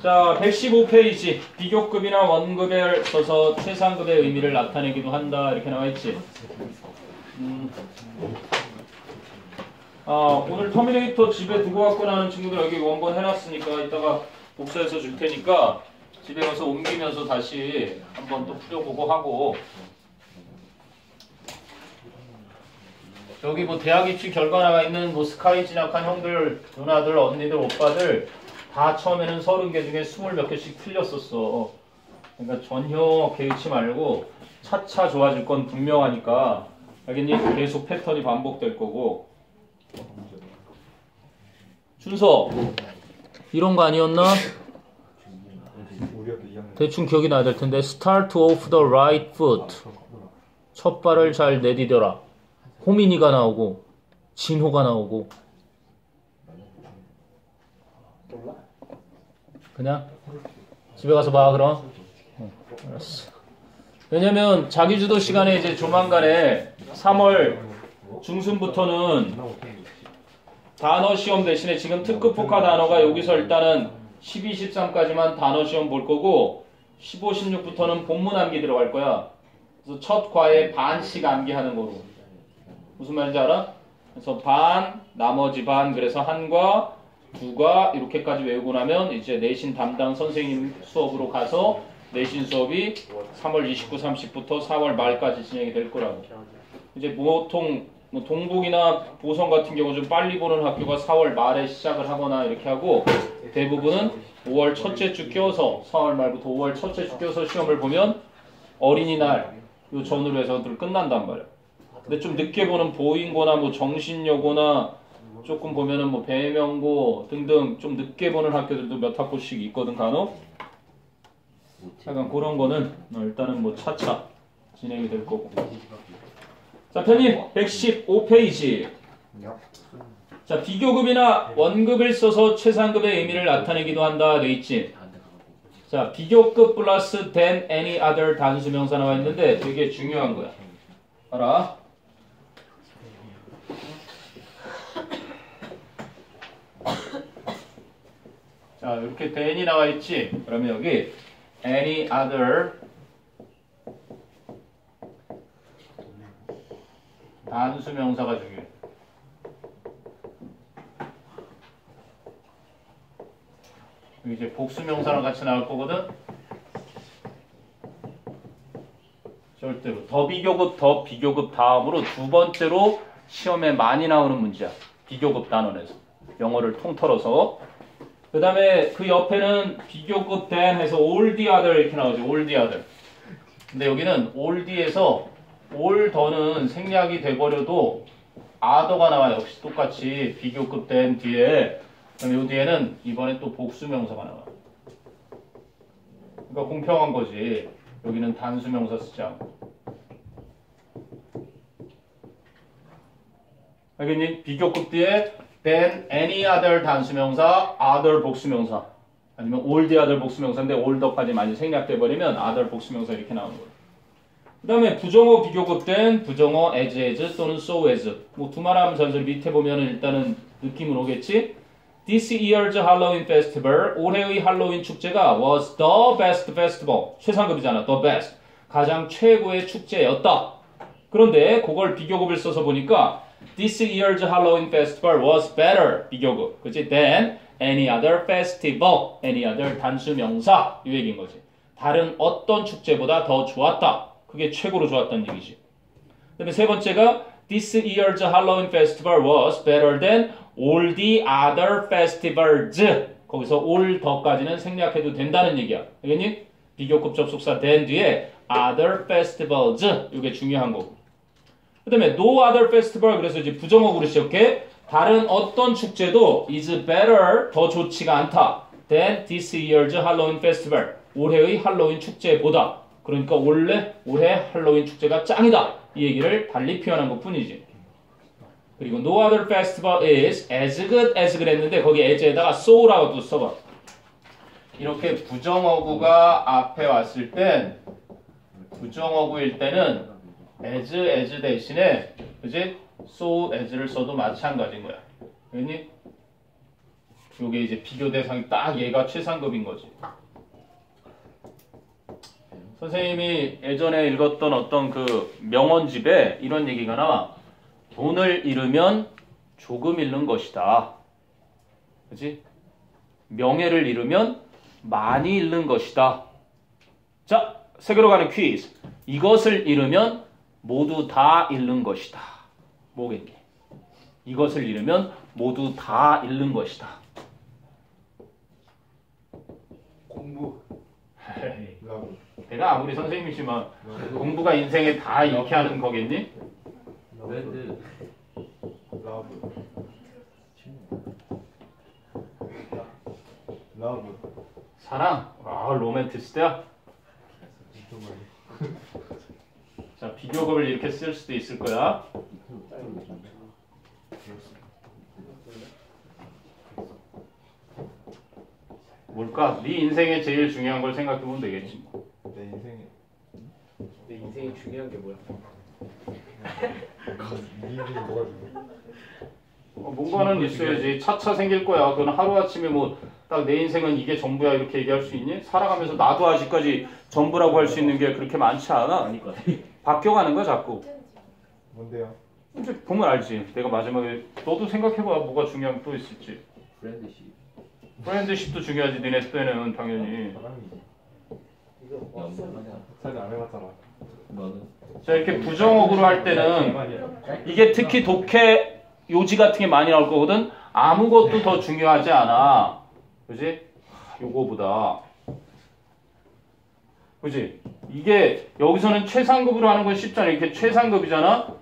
자, 115페이지. 비교급이나 원급에 써서 최상급의 의미를 나타내기도 한다. 이렇게 나와 있지. 음. 아, 오늘 터미네이터 집에 두고 왔고 나는 친구들 여기 원본 해놨으니까 이따가 복사해서 줄 테니까 집에 가서 옮기면서 다시 한번 또 풀려보고 하고 여기 뭐 대학 입시 결과 나가 있는 뭐 스카이 진학한 형들, 누나들, 언니들, 오빠들 다 처음에는 서른 개 중에 스물 몇 개씩 틀렸었어. 그러니까 전혀 개의치 말고 차차 좋아질 건 분명하니까 알겠니? 계속 패턴이 반복될 거고. 준서 이런 거 아니었나? 대충 기억이 나야 될 텐데 Start off the right foot 첫 발을 잘 내디뎌라 호민이가 나오고 진호가 나오고 그냥 집에 가서 봐 그럼 어, 알았어 왜냐면 자기주도 시간에 이제 조만간에 3월 중순부터는 단어 시험 대신에 지금 특급 포카 단어가 여기서 일단은 12, 13까지만 단어 시험 볼 거고 15, 16부터는 본문 암기 들어갈 거야. 그래서 첫 과에 반씩 암기하는 거로. 무슨 말인지 알아? 그래서 반, 나머지 반, 그래서 한과 두과 이렇게까지 외우고 나면 이제 내신 담당 선생님 수업으로 가서 내신 수업이 3월 29, 30부터 4월 말까지 진행이 될 거라고. 이제 보통 뭐 동북이나 보성 같은 경우 좀 빨리 보는 학교가 4월 말에 시작을 하거나 이렇게 하고 대부분은 5월 첫째 주 껴서 4월 말부터 5월 첫째 주 껴서 시험을 보면 어린이날 요 전후로 해서 늘 끝난단 말이야. 근데 좀 늦게 보는 보인고나 뭐 정신여고나 조금 보면은 뭐 배명고 등등 좀 늦게 보는 학교들도 몇 학부씩 있거든 간혹. 약간 그런 거는 일단은 뭐 차차 진행이 될 거고. 자, 편입 115페이지. 자, 비교급이나 원급을 써서 최상급의 의미를 나타내기도 한다. 돼 있지. 자, 비교급 플러스 than any other 단수 명사 나와 있는데 되게 중요한 거야. 알아? 자, 이렇게 than이 나와 있지. 그러면 여기 any other 단수 명사가 중요해. 이제 복수 명사랑 같이 나올 거거든. 절대로 더 비교급 더 비교급 다음으로 두 번째로 시험에 많이 나오는 문제야. 비교급 단원에서 영어를 통틀어서 그 다음에 그 옆에는 비교급 than 해서 other 이렇게 나오죠. other. 근데 여기는 all the에서 올 더는 생략이 돼버려도 아더가 나와 역시 똑같이 비교급 된 뒤에 그럼 요 뒤에는 이번에 또 복수명사가 나와. 그러니까 공평한 거지. 여기는 단수명사 쓰지 않고. 알겠니? 비교급 뒤에 than any other 단수명사, other 복수명사 아니면 all the other 복수명사인데 all 더까지 많이 생략돼 버리면 other 복수명사 이렇게 나오는 거예요. 그 다음에 부정어 비교급 된 부정어 as as 또는 so as. 뭐 두말하면 전설 밑에 보면 일단은 느낌은 오겠지? This year's Halloween festival 올해의 할로윈 축제가 was the best festival. 최상급이잖아 the best. 가장 최고의 축제였다. 그런데 그걸 비교급을 써서 보니까 This year's Halloween festival was better 비교급 그치 than any other festival any other 단수 명사 이 얘기인 거지 다른 어떤 축제보다 더 좋았다 그게 최고로 좋았다는 얘기지. 그 다음에 세 번째가 This year's Halloween festival was better than all the other festivals. 거기서 all 더까지는 생략해도 된다는 얘기야. 알겠니? 비교급 접속사 than 뒤에 other festivals. 이게 중요한 거고. 그 다음에 no other festival. 그래서 이제 부정어구로 시작해. 다른 어떤 축제도 is better. 더 좋지가 않다. than this year's Halloween festival. 올해의 할로윈 축제보다. 그러니까 원래 올해 할로윈 축제가 짱이다. 이 얘기를 달리 표현한 것 뿐이지. 그리고 no other festival is as good as 그랬는데 거기 as에다가 so라고 또 써봐. 이렇게 부정어구가 앞에 왔을 땐 부정어구일 때는 as as 대신에 그지 so as를 써도 마찬가지인 거야. 왜니? 요게 이제 비교 대상이 딱 얘가 최상급인 거지. 선생님이 예전에 읽었던 어떤 그 명언집에 이런 얘기가 나와. 돈을 잃으면 조금 잃는 것이다. 그지? 명예를 잃으면 많이 잃는 것이다. 자, 세계로 가는 퀴즈. 이것을 잃으면 모두 다 잃는 것이다. 뭐겠니? 이것을 잃으면 모두 다 잃는 것이다. 공부. 내가 아무리 선생님이지만 공부가 인생에 다 잃게 하는 거겠니? 레드. 사랑. 아, 로맨티스트야. 자, 비교급을 이렇게 쓸 수도 있을 거야. 뭘까? 네 인생에 제일 중요한 걸 생각해 보면 되겠지. 뭐. 내 인생에 내 인생이 중요한 게 뭐야? 네? 어, 뭔가는 있어야지. 차차 생길 거야. 그건 하루아침에 뭐 딱 내 인생은 이게 전부야 이렇게 얘기할 수 있니? 살아가면서 나도 아직까지 전부라고 할 수 있는 게 그렇게 많지 않아. 아니까 바뀌어가는 거야 자꾸. 뭔데요? 이제 보면 알지. 내가 마지막에 너도 생각해봐. 뭐가 중요한 게 또 있을지. 브랜드십 프렌드십도 중요하지. 니네 때는 당연히. 안 해봤잖아. 자 이렇게 부정어구로 할 때는. 이게 특히 독해 요지 같은 게 많이 나올 거거든. 아무것도 더 중요하지 않아. 그지? 하, 요거보다. 그지? 이게 여기서는 최상급으로 하는 건 쉽잖아. 이렇게 최상급이잖아.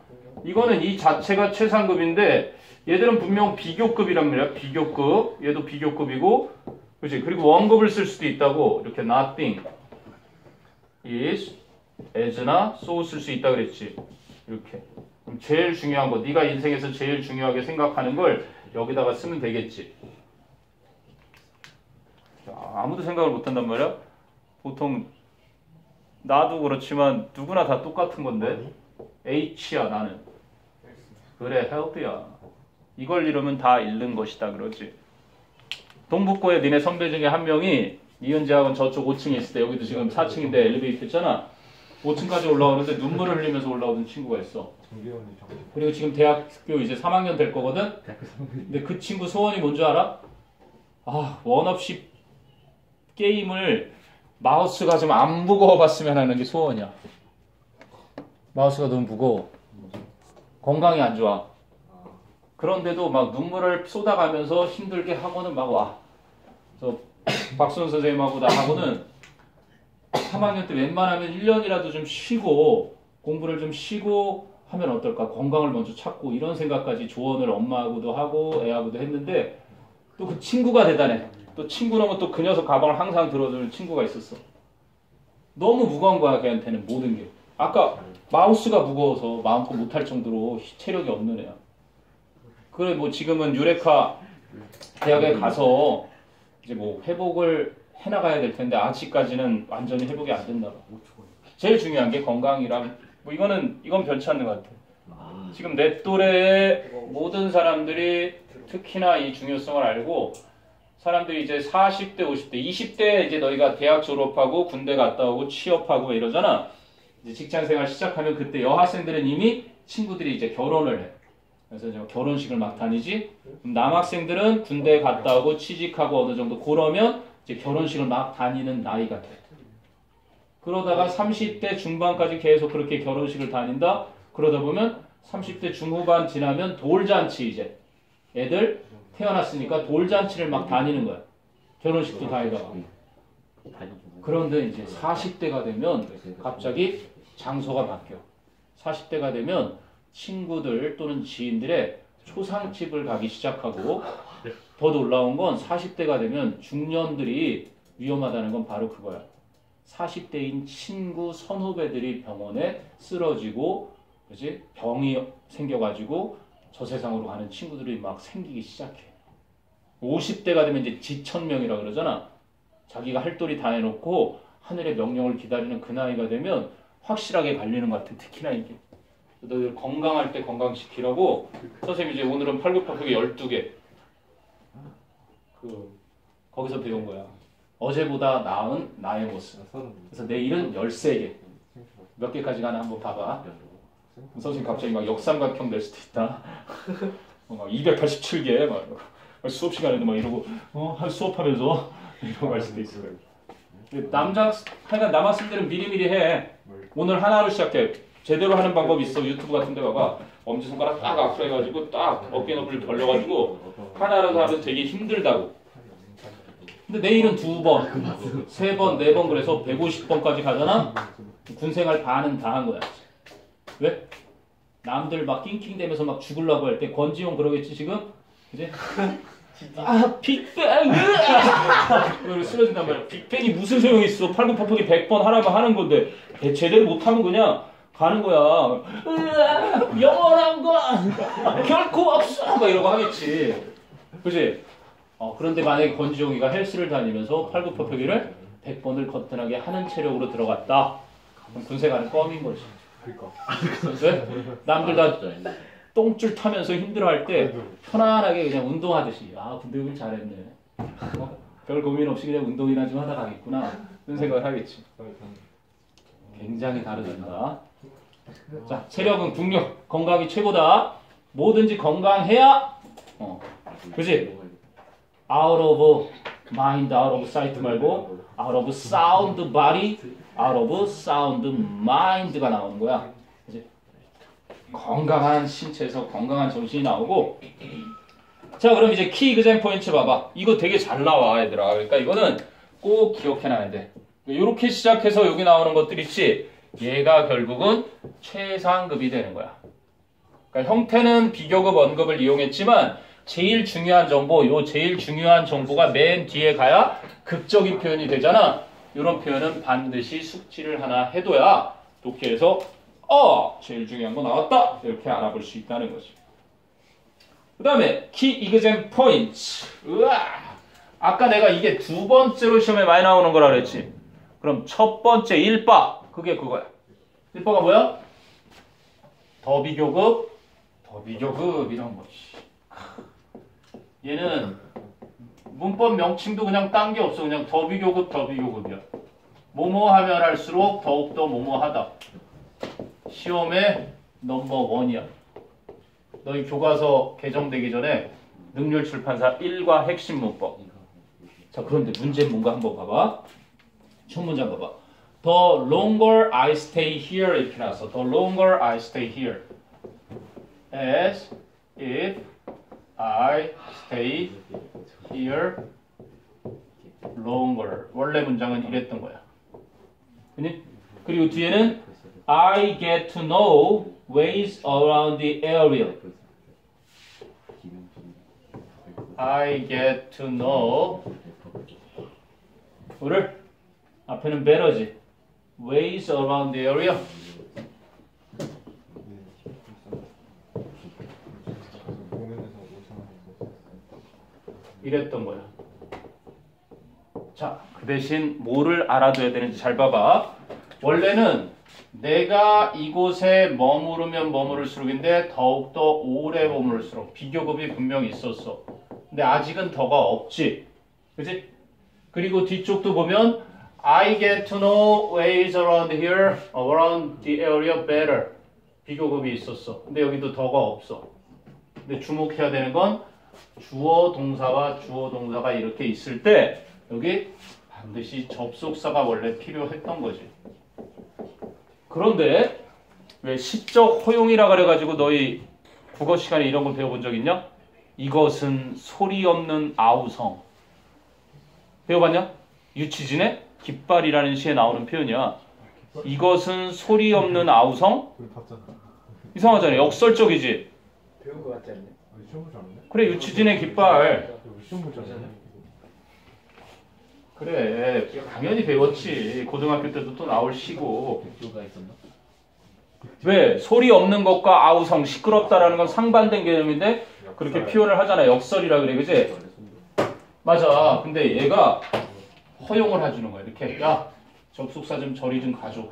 이거는 이 자체가 최상급인데 얘들은 분명 비교급이란 말이야. 비교급. 얘도 비교급이고. 그지? 그리고 원급을 쓸 수도 있다고. 이렇게 nothing is as나 so 쓸 수 있다 그랬지. 이렇게. 그럼 제일 중요한 거, 네가 인생에서 제일 중요하게 생각하는 걸 여기다가 쓰면 되겠지. 자, 아무도 생각을 못 한단 말이야? 보통 나도 그렇지만 누구나 다 똑같은 건데 H야 나는. 그래 health야. 이걸 잃으면 다 잃는 것이다 그러지. 동북고에 니네 선배 중에 한 명이 이은지하고는 저쪽 5층에 있을 때 여기도 지금 4층인데 엘리베이터 있잖아. 5층까지 올라오는데 눈물을 흘리면서 올라오던 친구가 있어. 그리고 지금 대학교 이제 3학년 될 거거든. 근데 그 친구 소원이 뭔 줄 알아? 아, 원 없이 게임을 마우스가 좀 안 무거워 봤으면 하는 게 소원이야. 마우스가 너무 무거워. 건강이 안 좋아. 그런데도 막 눈물을 쏟아가면서 힘들게 하고는 막 와. 저 박수현 선생님하고 나하고는 3학년 때 웬만하면 1년이라도 좀 쉬고 공부를 좀 쉬고 하면 어떨까? 건강을 먼저 찾고 이런 생각까지 조언을 엄마하고도 하고 애하고도 했는데 또 그 친구가 대단해. 또 친구라면 또 그 녀석 가방을 항상 들어줄 친구가 있었어. 너무 무거운 거야 걔한테는 모든 게. 아까 마우스가 무거워서 마음껏 못할 정도로 체력이 없는 애야. 그래 뭐 지금은 유레카 대학에 가서 이제 뭐 회복을 해나가야 될 텐데 아직까지는 완전히 회복이 안 봐. 제일 중요한 게 건강이랑 뭐 이거는 이건 변치 않는 것 같아. 지금 내 또래의 모든 사람들이 특히나 이 중요성을 알고 사람들이 이제 40대, 50대, 20대 이제 너희가 대학 졸업하고 군대 갔다 오고 취업하고 이러잖아. 이제 직장 생활 시작하면 그때 여학생들은 이미 친구들이 이제 결혼을 해. 그래서 이제 결혼식을 막 다니지. 남학생들은 군대 갔다 오고 취직하고 어느 정도 그러면 이제 결혼식을 막 다니는 나이가 돼. 그러다가 30대 중반까지 계속 그렇게 결혼식을 다닌다. 그러다 보면 30대 중후반 지나면 돌잔치 이제 애들 태어났으니까 돌잔치를 막 다니는 거야. 결혼식도 다니다가. 그런데 이제 40대가 되면 갑자기 장소가 바뀌어. 40대가 되면 친구들 또는 지인들의 초상집을 가기 시작하고 더 놀라운 건 40대가 되면 중년들이 위험하다는 건 바로 그거야. 40대인 친구 선후배들이 병원에 쓰러지고 그지 병이 생겨가지고 저 세상으로 가는 친구들이 막 생기기 시작해. 50대가 되면 이제 지천명이라 그러잖아. 자기가 할 도리 다 해놓고 하늘의 명령을 기다리는 그 나이가 되면 확실하게 갈리는 것 같아. 특히나 이게. 너희들 건강할 때 건강시키라고 선생님 이제 오늘은 팔굽혀펴기 12개. 그그 거기서 배운 거야. 어제보다 나은 나의 모습. 그래서 내일은 13개. 몇 개까지 가나 한번 봐봐. 선생님 갑자기 막 역삼각형 될 수도 있다. 어, 막 287개 막. 수업 시간에도 막 이러고 어, 한 수업하면서 이러고 갈 수도 있어. 근데 남자 하여간 남학생들은 미리미리 해. 오늘 하나로 시작해. 제대로 하는 방법이 있어. 유튜브 같은 데 봐봐. 엄지손가락 딱 앞으로 해가지고 딱 어깨 너비를 벌려가지고 하나라도 하면 되게 힘들다고. 근데 내일은 두 번, 세 번, 네 번 그래서 150번까지 가잖아? 군생활 반은 다 한 거야. 왜? 남들 막 낑낑대면서 막 죽으려고 할 때 권지용 그러겠지 지금? 그지? 아 빅뱅! 으아! 쓰러진단 말이야. 빅뱅이 무슨 소용이 있어? 팔굽혀펴기 100번 하라면 하는 건데 대- 제대로 못하면 그냥 가는 거야. 으아! 영원한 건 결코 없어! 막 이러고 하겠지. 그지? 어, 그런데 만약에 권지용이가 헬스를 다니면서 팔굽혀펴기를 100번을 거뜬하게 하는 체력으로 들어갔다. 그럼 군생활은 껌인 거지. 그니까. 왜? 남들 다 똥줄 타면서 힘들어할 때 편안하게 그냥 운동하듯이 아 군대 오길 잘했네. 어? 별 고민 없이 그냥 운동이나 좀 하다 가겠구나. 그런 생각을 하겠지. 굉장히 다르단다. 자, 체력은 국력, 건강이 최고다. 뭐든지 건강해야 어, 그지? out of mind, out of sight 말고 out of sound body, out of sound mind가 나오는 거야. 그지? 건강한 신체에서 건강한 정신이 나오고. 자 그럼 이제 키 그잼 포인트 봐봐. 이거 되게 잘 나와 얘들아. 그러니까 이거는 꼭 기억해놔야 돼. 이렇게 시작해서 여기 나오는 것들 있지? 얘가 결국은 최상급이 되는 거야. 그러니까 형태는 비교급 원급을 이용했지만 제일 중요한 정보 요 제일 중요한 정보가 맨 뒤에 가야 극적인 표현이 되잖아 이런 표현은 반드시 숙지를 하나 해둬야 독해에서 어 제일 중요한 거 나왔다. 이렇게 알아볼 수 있다는 거지 그 다음에 키 이그잼 포인트 우와 아까 내가 이게 두 번째로 시험에 많이 나오는 거라 그랬지. 그럼 첫 번째 1바 그게 그거야. 1바가 뭐야? 더 비교급 더 비교급 이런 거지 얘는 문법 명칭도 그냥 딴 게 없어 그냥 더 비교급 더 비교급이야 뭐뭐 하면 할수록 더욱더 뭐뭐 하다 시험의 넘버 원이야. 너희 교과서 개정되기 전에 능률 출판사 1과 핵심 문법. 자, 그런데 문제 뭔가 한번 봐봐. 첫 문장 봐봐. The longer I stay here 이렇게 나왔어. The longer I stay here. As if I stay here longer. 원래 문장은 이랬던 거야. 그니? 그리고 뒤에는 I get to know ways around the area. I get to know 뭐를 앞에는 better지. ways around the area. 공연에서 5천 원 이랬던 거야. 자, 그 대신 뭐를 알아둬야 되는지 잘 봐봐. 원래는 내가 이곳에 머무르면 머무를수록인데 더욱더 오래 머무를수록 비교급이 분명히 있었어. 근데 아직은 더가 없지. 그지? 그리고 뒤쪽도 보면 I get to know ways around here, around the area better. 비교급이 있었어. 근데 여기도 더가 없어. 근데 주목해야 되는 건 주어 동사와 주어 동사가 이렇게 있을 때 여기 반드시 접속사가 원래 필요했던 거지. 그런데 왜 시적 허용이라 그래가지고 너희 국어 시간에 이런 거 배워본 적 있냐? 이것은 소리 없는 아우성. 배워봤냐? 유치진의 깃발이라는 시에 나오는 표현이야. 이것은 소리 없는 아우성? 우리 봤잖아. 이상하잖아. 역설적이지. 배운 거 같지 않냐? 우리 시험 보지 않았네? 그래 유치진의 깃발. 시험 보지 않았네? 그래 당연히 배웠지. 고등학교 때도 또 나올 시고. 백조가 있었나? 왜 소리 없는 것과 아우성 시끄럽다라는 건 상반된 개념인데 그렇게 표현을 하잖아. 역설이라 그래, 그지? 맞아. 근데 얘가 허용을 해주는 거야. 이렇게 야 접속사 좀 저리 좀 가줘.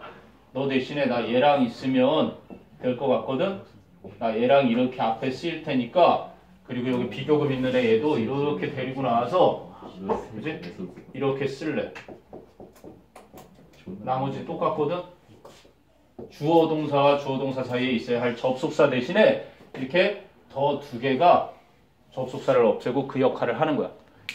너 대신에 나 얘랑 있으면 될 것 같거든. 나 얘랑 이렇게 앞에 쓰일 테니까 그리고 여기 비교급 있는 애 얘도 이렇게 데리고 나와서 그지? 이렇게 쓸래. 나머지 똑같거든. 주어 동사와 주어 동사 사이에 있어야 할 접속사 대신에 이렇게 더 두 개가 접속사를 없애고 그 역할을 하는 거야.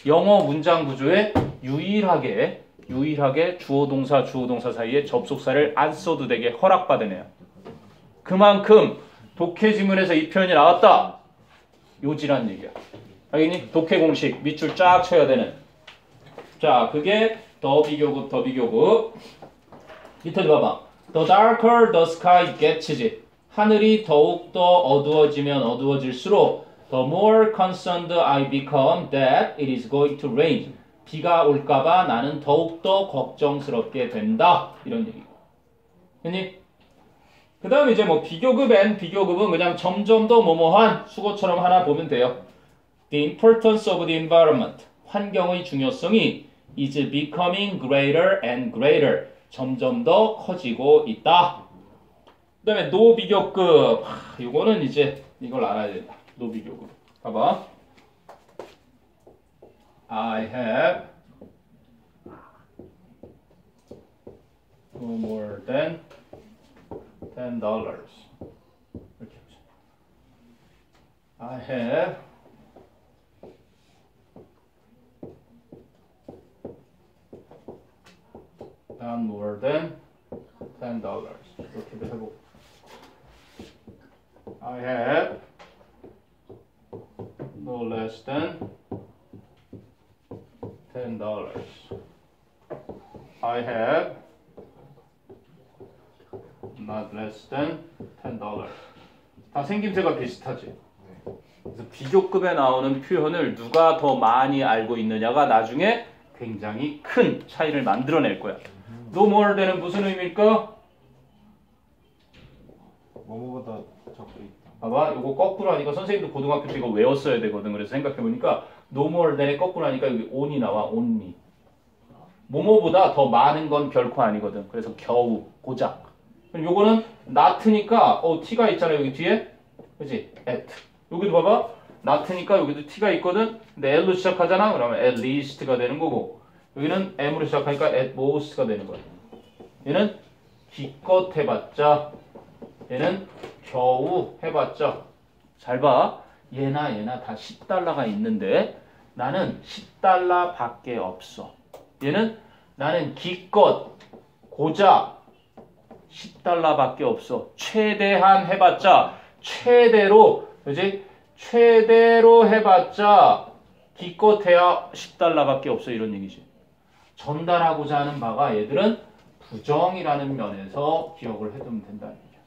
영어 문장 구조에 유일하게 유일하게 주어 동사 주어 동사 사이에 접속사를 안 써도 되게 허락받은 애야. 그만큼 독해 지문에서 이 표현이 나왔다. 요지란 얘기야. 알겠니? 독해 공식 밑줄 쫙 쳐야 되는. 자, 그게 더 비교급 더 비교급. 밑에 봐봐. The darker the sky gets지. 하늘이 더욱더 어두워지면 어두워질수록 the more concerned I become that it is going to rain. 비가 올까봐 나는 더욱더 걱정스럽게 된다. 이런 얘기고. 했니? 그 다음에 이제 뭐 비교급 N 비교급은 그냥 점점 더 뭐뭐한 수고처럼 하나 보면 돼요. The importance of the environment. 환경의 중요성이 is becoming greater and greater. 점점 더 커지고 있다. 그 다음에 노 비교급. 하, 이거는 이제 이걸 알아야 된다. 노 비교급. 봐봐. I have no more than ten dollars. 이렇게 보자. I have not more than ten dollars. 이렇게도 해보고. I have no less than ten dollars. I have not less than ten dollars. 다 생김새가 비슷하지. 그래서 비교급에 나오는 표현을 누가 더 많이 알고 있느냐가 나중에 굉장히 큰 차이를 만들어낼 거야. no more than은 무슨 의미일까? 뭐뭐보다 적고 있다. 봐봐, 이거 거꾸로 하니까 선생님도 고등학교 때 이거 외웠어야 되거든. 그래서 생각해보니까 no more than의 거꾸로 하니까 여기 on이 나와, only. 뭐뭐보다 더 많은 건 결코 아니거든. 그래서 겨우, 고작. 그럼 요거는 not니까, 어, t가 있잖아, 여기 뒤에. 그지? at. 여기도 봐봐. not니까 여기도 t가 있거든. 근데 l로 시작하잖아. 그러면 at least가 되는 거고. 여기는 m으로 시작하니까 at most가 되는 거야. 얘는 기껏 해봤자, 얘는 겨우 해봤자. 잘 봐. 얘나 얘나 다 10달러가 있는데 나는 10달러 밖에 없어. 얘는 나는 기껏 고작 10달러 밖에 없어. 최대한 해봤자 최대로 그지? 최대로 해봤자 기껏해야 10달러 밖에 없어 이런 얘기지. 전달하고자 하는 바가 얘들은 부정이라는 면에서 기억을 해두면 된다는 얘기야.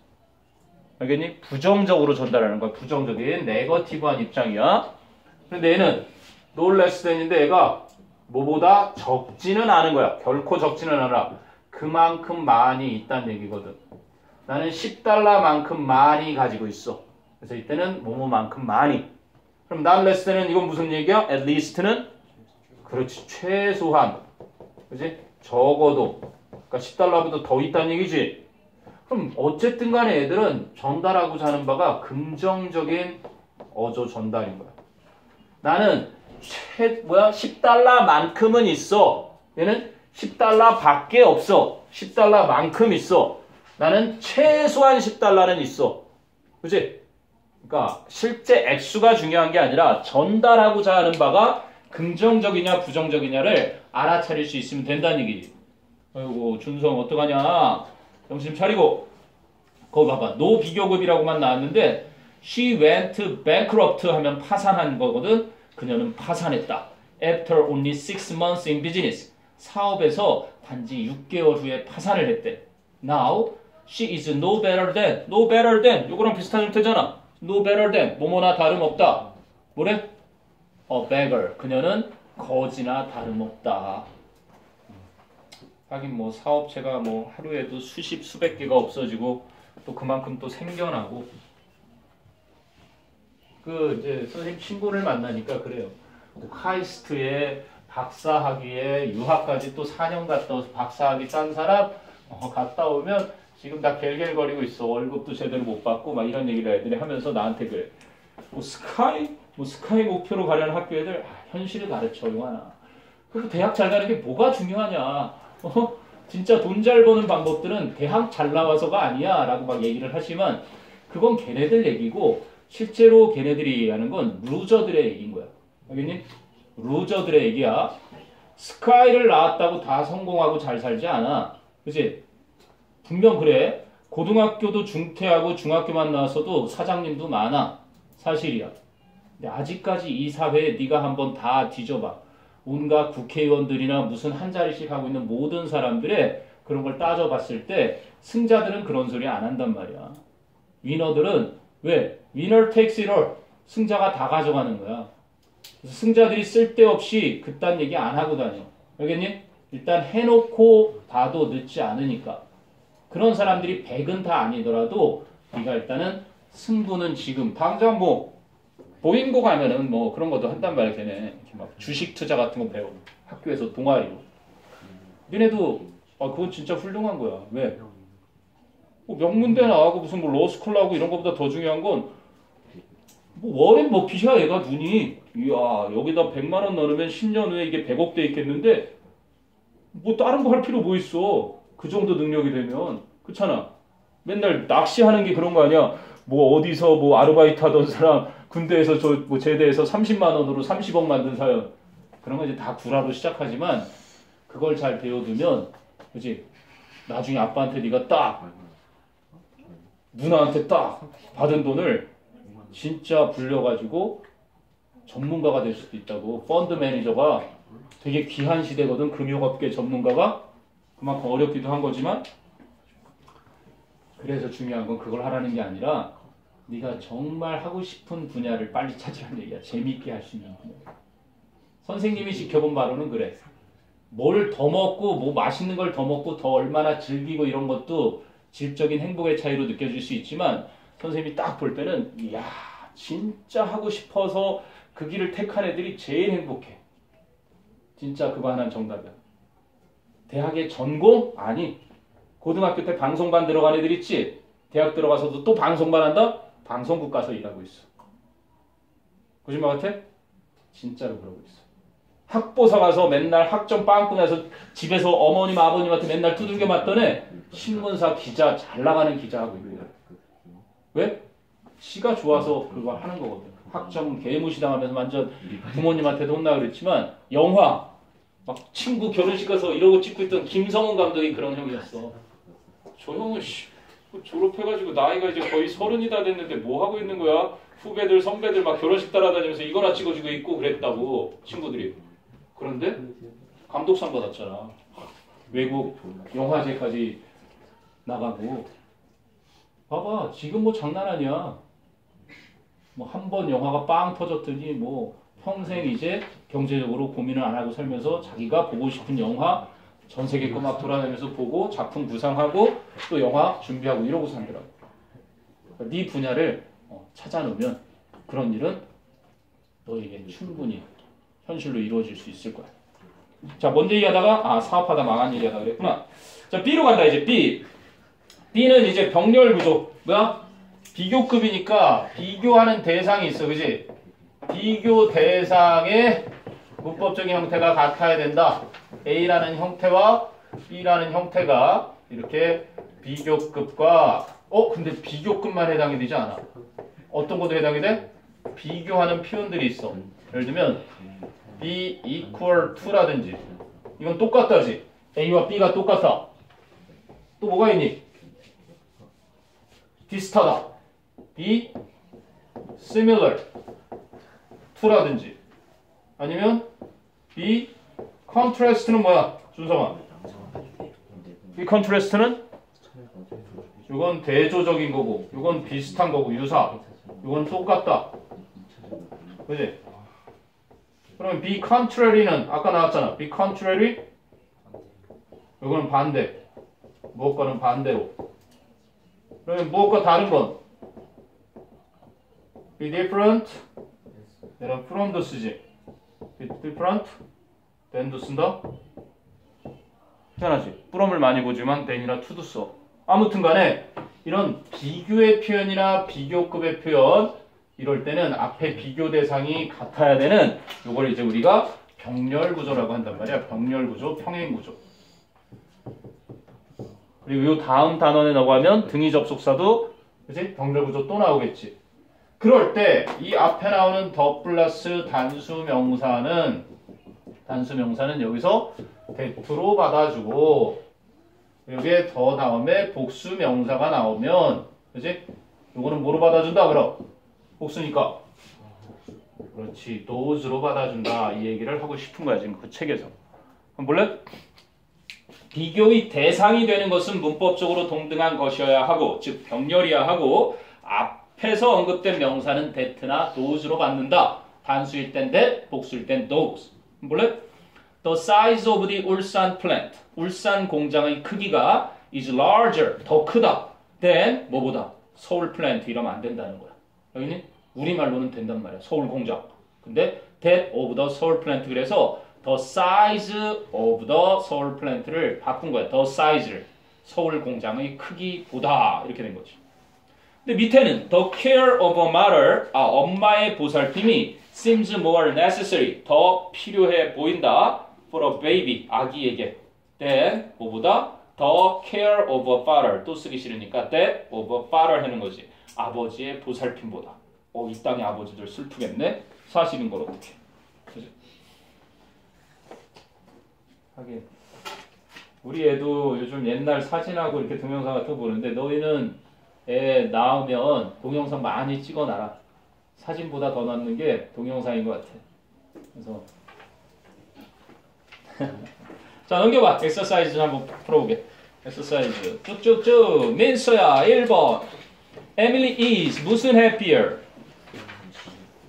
알겠니? 부정적으로 전달하는 거야. 부정적인 네거티브한 입장이야. 근데 얘는 no less than인데 얘가 뭐보다 적지는 않은 거야. 결코 적지는 않아. 그만큼 많이 있다는 얘기거든. 나는 10달러만큼 많이 가지고 있어. 그래서 이때는 뭐뭐만큼 많이. 그럼 not less than은 이건 무슨 얘기야? at least는 그렇지. 최소한. 그지? 적어도. 그러니까 10달러보다 더 있다는 얘기지. 그럼 어쨌든 간에 애들은 전달하고자 하는 바가 긍정적인 어조 전달인 거야. 나는 최, 뭐야? 10달러만큼은 있어. 얘는 10달러 밖에 없어. 10달러만큼 있어. 나는 최소한 10달러는 있어. 그지? 그러니까 실제 액수가 중요한 게 아니라 전달하고자 하는 바가 긍정적이냐 부정적이냐를 알아차릴 수 있으면 된다는 얘기지. 아이고 준성 어떡하냐. 정신 차리고. 거기 봐봐. 노 비교급이라고만 나왔는데 she went bankrupt 하면 파산한 거거든. 그녀는 파산했다. After only six months in business. 사업에서 단지 6개월 후에 파산을 했대. Now she is no better than. no better than. 요거랑 비슷한 형태잖아. no better than. 뭐뭐나 다름없다. 뭐래? a beggar. 그녀는 거지나 다름없다. 하긴 뭐 사업체가 뭐 하루에도 수십 수백 개가 없어지고 또 그만큼 또 생겨나고 그 이제 선생님 친구를 만나니까 그래요. 카이스트에 박사학위에 유학까지 또 4년 갔다 와서 박사학위 딴 사람 어, 갔다 오면 지금 다 갤갤거리고 있어. 월급도 제대로 못 받고 막 이런 얘기를 애들이 하면서 나한테 그래. 뭐 스카이 뭐 스카이 목표로 가려는 학교 애들 아, 현실을 가르쳐 용하나. 그럼 대학 잘 가는 게 뭐가 중요하냐? 어? 진짜 돈 잘 버는 방법들은 대학 잘 나와서가 아니야 라고 막 얘기를 하지만 그건 걔네들 얘기고 실제로 걔네들이 얘기하는 건 루저들의 얘기인 거야. 알겠니? 루저들의 얘기야. 스카이를 나왔다고 다 성공하고 잘 살지 않아. 그지? 분명 그래. 고등학교도 중퇴하고 중학교만 나왔어도 사장님도 많아. 사실이야. 근데 아직까지 이 사회에 네가 한번 다 뒤져봐. 온갖 국회의원들이나 무슨 한 자리씩 하고 있는 모든 사람들의 그런 걸 따져봤을 때 승자들은 그런 소리 안 한단 말이야. 위너들은 왜? 위너 it all. 승자가 다 가져가는 거야. 승자들이 쓸데없이 그딴 얘기 안 하고 다녀. 알겠니? 일단 해놓고 봐도 늦지 않으니까. 그런 사람들이 100은 다 아니더라도 네가 일단은 승부는 지금 당장 뭐 보잉고 가면은 뭐 그런 것도 한단 말이야 걔네 이렇게 막 주식 투자 같은 거 배워 학교에서 동아리로 니네도 아 그건 진짜 훌륭한 거야 왜? 뭐 명문대 나가고 무슨 뭐 로스쿨 나고 이런 것보다 더 중요한 건 뭐 워렌 버핏이야 얘가 눈이. 이야 여기다 100만 원 넣으면 10년 후에 이게 100억 돼 있겠는데? 뭐 다른 거 할 필요 뭐 있어? 그 정도 능력이 되면. 그렇잖아. 맨날 낚시하는 게 그런 거 아니야? 뭐 어디서 뭐 아르바이트 하던 사람 군대에서 저 뭐 제대해서 30만 원으로 30억 만든 사연. 그런 거 이제 다 구라로 시작하지만 그걸 잘 배워두면 그지? 나중에 아빠한테 네가 딱 누나한테 딱 받은 돈을 진짜 불려가지고 전문가가 될 수도 있다고 펀드 매니저가 되게 귀한 시대거든 금융업계 전문가가 그만큼 어렵기도 한 거지만 그래서 중요한 건 그걸 하라는 게 아니라 네가 정말 하고 싶은 분야를 빨리 찾으라는 얘기야. 재미있게 할 수 있는 분야. 선생님이 지켜본 바로는 그래. 뭘 더 먹고 뭐 맛있는 걸 더 먹고 더 얼마나 즐기고 이런 것도 질적인 행복의 차이로 느껴질 수 있지만 선생님이 딱 볼 때는 이야 진짜 하고 싶어서 그 길을 택한 애들이 제일 행복해. 진짜 그거 하나는 정답이야. 대학의 전공? 아니. 고등학교 때 방송반 들어간 애들 있지? 대학 들어가서도 또 방송반 한다? 방송국 가서 일하고 있어. 거짓말 같아? 진짜로 그러고 있어. 학보사 가서 맨날 학점 빵꾸 나서 집에서 어머님 아버님한테 맨날 두들겨 맞던 애 신문사 기자 잘 나가는 기자 하고 있는 거야. 왜? 시가 좋아서 그거 하는 거거든. 학점 개무시당하면서 완전 부모님한테도 혼나 그랬지만 영화 막 친구 결혼식 가서 이러고 찍고 있던 김성훈 감독이 그런 형이었어. 저 형은 씨 졸업해가지고 나이가 이제 거의 서른이 다 됐는데 뭐 하고 있는 거야? 후배들 선배들 막 결혼식 따라다니면서 이거나 찍어주고 있고 그랬다고 친구들이. 그런데 감독상 받았잖아. 외국 영화제까지 나가고. 봐봐 지금 뭐 장난 아니야. 뭐 한 번 영화가 빵 터졌더니 뭐 평생 이제 경제적으로 고민을 안 하고 살면서 자기가 보고 싶은 영화 전 세계 거 막 돌아다니면서 보고 작품 구상하고 또 영화 준비하고 이러고 산더라고. 그러니까 네 분야를 어, 찾아놓으면 그런 일은 너에게 충분히 현실로 이루어질 수 있을 거야. 자, 먼저 얘기하다가 아 사업하다 망한 얘기하다 그랬구나. 자, B로 간다 이제 B. B는 이제 병렬 구조. 뭐야? 비교급이니까 비교하는 대상이 있어, 그지? 비교 대상의 문법적인 형태가 같아야 된다. A라는 형태와 B라는 형태가 이렇게 비교급과 어 근데 비교급만 해당이 되지 않아. 어떤 것도 해당이 돼? 비교하는 표현들이 있어. 예를 들면 B equal to라든지 이건 똑같다지. A와 B가 똑같아. 또 뭐가 있니? 비슷하다. B similar to라든지 아니면 B contrast는 뭐야? 준성아. B contrast는 이건 대조적인 거고, 이건 비슷한 거고, 유사. 이건 똑같다. 그지? 그러면 B contrary는 아까 나왔잖아. B contrary 이거는 반대. 무엇과는 반대로. 그러면 무엇과 다른 건? Be different. 얘는 from도 쓰지. Be different. than도 쓴다. 편하지. from을 많이 보지만 than이나 to도 써. 아무튼 간에 이런 비교의 표현이나 비교급의 표현 이럴 때는 앞에 비교 대상이 같아야 되는 요걸 이제 우리가 병렬 구조라고 한단 말이야. 병렬 구조, 평행 구조. 그리고 이 다음 단원에 넘어가면 등위 접속사도 그지 병렬 구조 또 나오겠지. 그럴 때 이 앞에 나오는 더 플러스 단수 명사는 단수 명사는 여기서 대투로 받아주고 여기에 더 다음에 복수 명사가 나오면 그지? 요거는 뭐로 받아준다 그럼? 복수니까 그렇지 does로 받아준다 이 얘기를 하고 싶은 거야 지금 그 책에서 그럼 볼래? 비교의 대상이 되는 것은 문법적으로 동등한 것이어야 하고 즉 병렬이야 하고 앞에서 언급된 명사는 that나 does로 받는다 단수일 땐 that 복수일 땐 그럼 볼래? The size of the 울산 plant 울산 공장의 크기가 is larger 더 크다 than 뭐보다 Seoul plant 이러면 안 된다는 거야. 여기는 우리말로는 된단 말이야. 서울 공장. 근데 that of the Seoul plant 그래서 the size of the Seoul plant를 바꾼 거야. the size를 서울 공장의 크기보다 이렇게 된 거지. 근데 밑에는 the care of a mother 아 엄마의 보살핌이 seems more necessary 더 필요해 보인다 for a baby 아기에게 than 뭐보다 the care of a father 또 쓰기 싫으니까 that of a father 하는 거지 아버지의 보살핌보다 어 이 땅의 아버지들 슬프겠네 사실인 걸 어떻게 그지? 하긴. 우리 애도 요즘 옛날 사진하고 이렇게 동영상 같은 거 보는데 너희는 애 낳으면 동영상 많이 찍어놔라. 사진보다 더 낫는 게 동영상인 것 같아. 그래서 자 넘겨봐. 엑서사이즈 한번 풀어보게. 엑서사이즈 쭉쭉쭉. 민서야 1번. Emily is 무슨 happier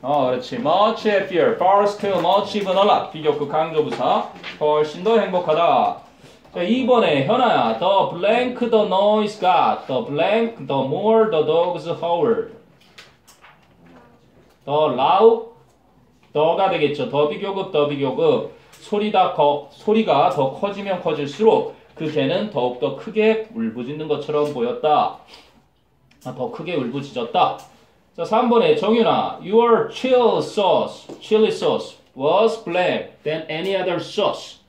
어 그렇지 much happier first much even a lot 비교급 강조부사 훨씬 더 행복하다 자 2번에 현아야 the blank the noise got the blank the more the dogs howled the loud 더가 되겠죠 더 비교급 더 비교급 소리다 거, 소리가 더 커지면 커질수록 그 개는 더욱더 크게 울부짖는 것처럼 보였다. 아, 더 크게 울부짖었다. 자, 3번에 정윤아, your chill sauce, chili sauce was black than any other sauce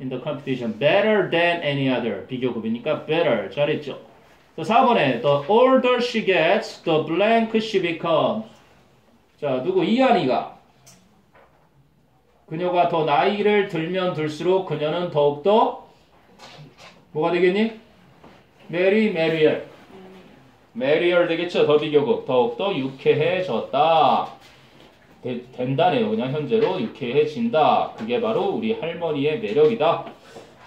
in the competition. Better than any other. 비교급이니까 better. 잘했죠. 자, 4번에 the older she gets, the blank she becomes. 자, 누구? 이한이가 그녀가 더 나이를 들면 들수록 그녀는 더욱더 뭐가 되겠니? merry merrier merrier 되겠죠? 더 비교급 더욱더 유쾌해졌다 되, 된다네요 그냥 현재로 유쾌해진다 그게 바로 우리 할머니의 매력이다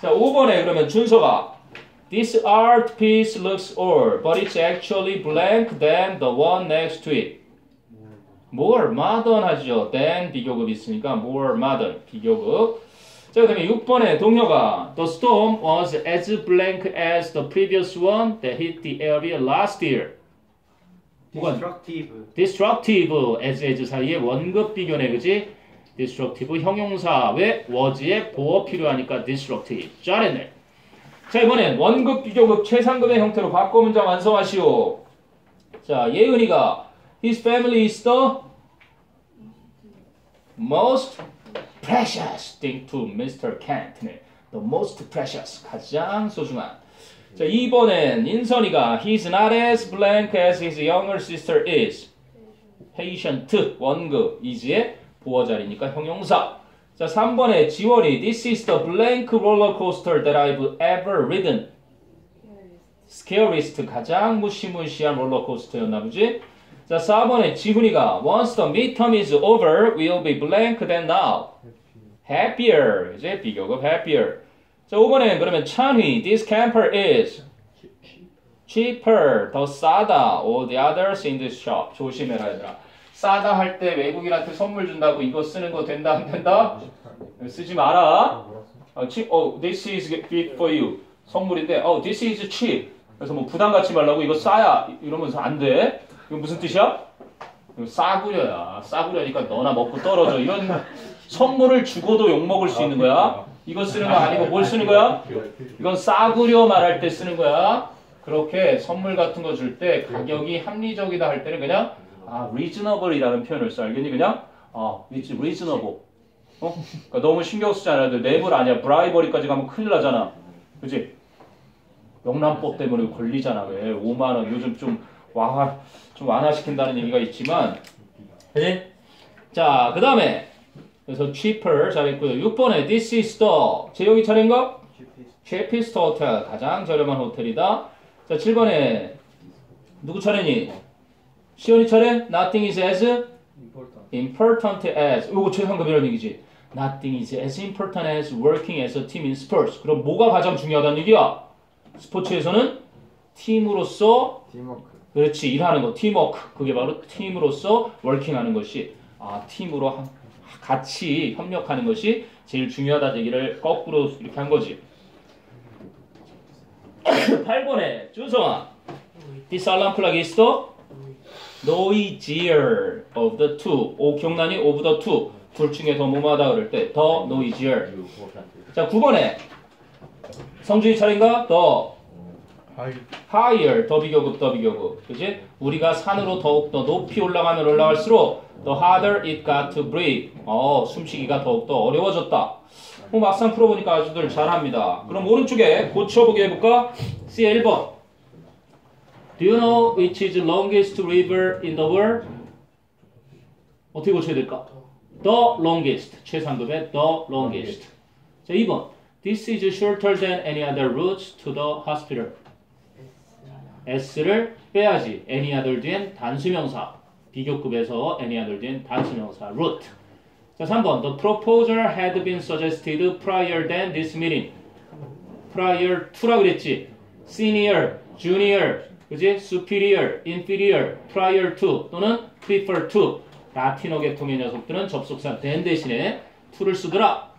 자 5번에 그러면 준서가 This art piece looks old but it's actually blank than the one next to it more modern 하죠. than 비교급 있으니까 more modern 비교급. 자, 그 다음에 6번에 동료가 The storm was as blank as the previous one that hit the area last year. 디스트럭티브 destructive as as 사이에 원급 비교네, 그지? destructive 형용사 왜 was에 보어 필요하니까 destructive. 잘했네. 자, 이번엔 원급 비교급 최상급의 형태로 바꿔 문장 완성하시오. 자, 예은이가 His family is the most precious thing to Mr. Kent. 네. The most precious. 가장 소중한. 자, 2번엔 인선이가 He's not as blank as his younger sister is. patient. 원급. is의 보어자리니까 형용사. 자, 3번에 지원이 This is the blank roller coaster that I've ever ridden. scariest. 가장 무시무시한 롤러코스터였나 보지? 자, 4번에 지훈이가 Once the midterm is over, we'll be blank than now. happier. 이제 비교급 happier. 자, 5번에 그러면 찬휘 This camper is cheaper. 더 싸다. All the others in this shop. 조심해라 얘들아. 싸다 할 때 외국인한테 선물 준다고 이거 쓰는 거 된다 안 된다? 쓰지 마라. 어, oh, this is good for you. 선물인데, oh, this is cheap. 그래서 뭐 부담 갖지 말라고 이거 싸야 이러면서 안 돼. 이거 무슨 뜻이야? 싸구려야. 싸구려니까 너나 먹고 떨어져. 이런 선물을 주고도 욕 먹을 수 있는 거야. 이거 쓰는 거 아니고 뭘 쓰는 거야? 이건 싸구려 말할 때 쓰는 거야. 그렇게 선물 같은 거 줄 때 가격이 합리적이다 할 때는 그냥 아 reasonable이라는 표현을 써. 알겠니? 그냥 어 it's reasonable. 어? 그러니까 너무 신경 쓰지 않아도 뇌물 아니야. 브라이버리까지 가면 큰일 나잖아. 그지? 명란법 때문에 걸리잖아. 왜? 5만 원 요즘 좀 와, 좀 완화시킨다는 얘기가 있지만, 그지? 자, 그 다음에 그래서 cheaper 잘했고요. 6번에 this is the 재용이 차례인가? cheapest hotel 가장 저렴한 호텔이다. 자, 7번에 누구 차례니? 시연이 차례? Nothing is as 임포턴. important as 이거 최상급이라는 얘기지. Nothing is as important as working as a team in sports. 그럼 뭐가 가장 중요하다는 얘기야? 스포츠에서는 팀으로서 팀워크. 그렇지 일하는 거 팀워크 그게 바로 팀으로서 워킹하는 것이 아 팀으로 한- 같이 협력하는 것이 제일 중요하다 얘기를 거꾸로 이렇게 한 거지 8번에 준성아 the noisier of the two 오 기억나니? of the two 둘 중에 더 뭐뭐하다 그럴 때 the noisier 자 9번에 성준이 차례인가? 하이. Higher 더 비교급 더 비교급 그지 우리가 산으로 더욱 더 높이 올라가면 올라갈수록 the harder it got to breathe 어 숨쉬기가 더욱 더 어려워졌다 뭐 막상 풀어보니까 아주들 잘합니다 그럼 오른쪽에 고쳐보기 해볼까 C 1번 Do you know which is the longest river in the world? 어떻게 고쳐야 될까? The longest 최상급의 the longest 자 2번 This is shorter than any other route to the hospital S를 빼야지. any other 뒤엔 단수명사. 비교급에서 any other 뒤엔 단수명사. root. 자, 3번. The proposal had been suggested prior than this meeting. prior to라 그랬지. senior, junior, 그지? superior, inferior, prior to 또는 prefer to. 라틴어 계통의 녀석들은 접속사 than 대신에 to를 쓰더라.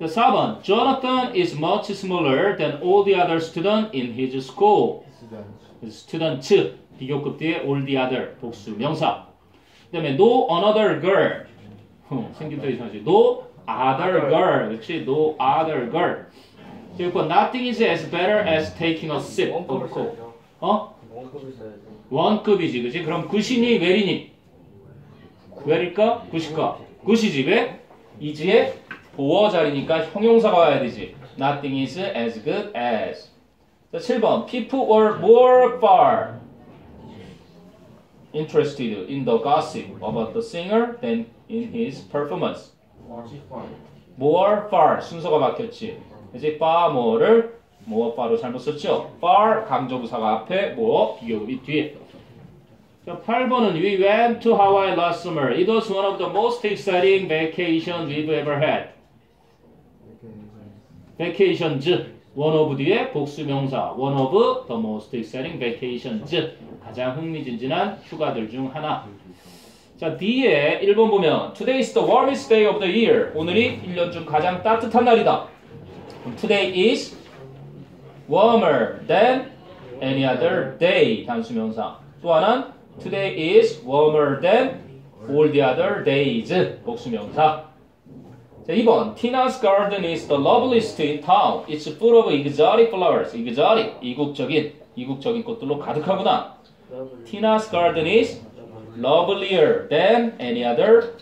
자, 4번. Jonathan is much smaller than all the other students in his school. Student 비교급 뒤에 all the other 복수 명사 그 다음에 no another girl 어, 생김도 이상하지 no other girl 그렇지 no other girl 그리고 nothing is as better as taking a sip of 써야죠. 어? 원급이지 그치 그럼 굿이니 웰이니 웰일까 굿일까 굿이지 왜? 이지의 보어 자리니까 형용사가 와야 되지 nothing is as good as 자, 7번. People were more far interested in the gossip about the singer than in his performance. more far 순서가 바뀌었지. 이제 far more를 more far로 잘못 썼죠. far 강조부사가 앞에 more 비교급이 뒤에. 자, 8번은 We went to Hawaii last summer. It was one of the most exciting vacations we've ever had. vacations One of 뒤에 복수명사 one of the most exciting vacations 가장 흥미진진한 휴가들 중 하나 자 D에 1번 보면 Today is the warmest day of the year 오늘이 1년 중 가장 따뜻한 날이다 Today is warmer than any other day 단수명사 또 하나는 Today is warmer than all the other days 복수명사 자, 2번. Tina's garden is the loveliest in town. It's full of exotic flowers. exotic, 이국적인, 이국적인 꽃들로 가득하구나. Tina's garden is lovelier than any other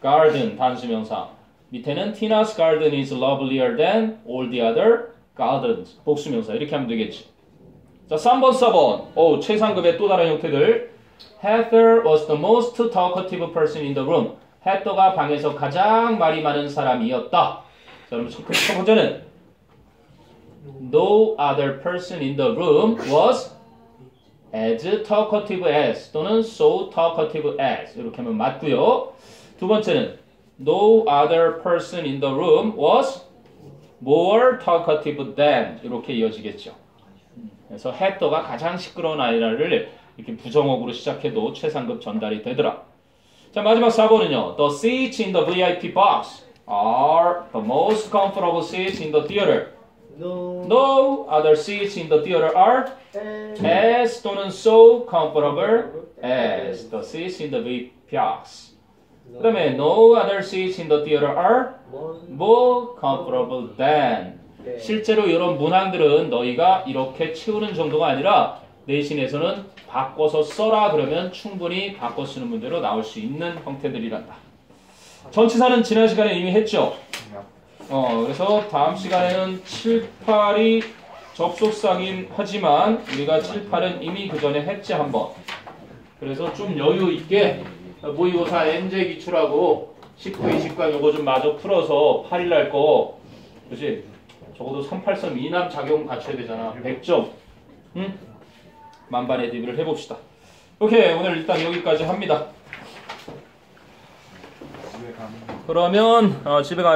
garden, 단수명사. 밑에는 Tina's garden is lovelier than all the other gardens, 복수명사. 이렇게 하면 되겠지. 자, 3번, 4번. 오, 최상급의 또 다른 형태들. Heather was the most talkative person in the room. 헤더가 방에서 가장 말이 많은 사람이었다. 자, 그럼 첫, 첫 번째는 No other person in the room was as talkative as 또는 so talkative as 이렇게 하면 맞고요. 두 번째는 No other person in the room was more talkative than 이렇게 이어지겠죠. 그래서 헤더가 가장 시끄러운 아이를 이렇게 부정어구로 시작해도 최상급 전달이 되더라. 자 마지막 4번은요. The seats in the VIP box are the most comfortable seats in the theater. No. No other seats in the theater are as 또는 so comfortable as the seats in the VIP box. 그 다음에 no other seats in the theater are more comfortable than. 실제로 이런 문항들은 너희가 이렇게 채우는 정도가 아니라 내신에서는 바꿔서 써라 그러면 충분히 바꿔 쓰는 문제로 나올 수 있는 형태들이란다. 전치사는 지난 시간에 이미 했죠. 어, 그래서 다음 시간에는 7, 8이 접속상인 하지만 우리가 7, 8은 이미 그 전에 했지 한번. 그래서 좀 여유 있게 모의고사 n제 기출하고 19, 20강 요거 좀 마저 풀어서 8일 날 거, 그지? 적어도 38선 이남 작용 갖춰야 되잖아. 100점. 응? 만반의 대비를 해봅시다. 오케이, 오늘 일단 여기까지 합니다. 그러면 어, 집에 가.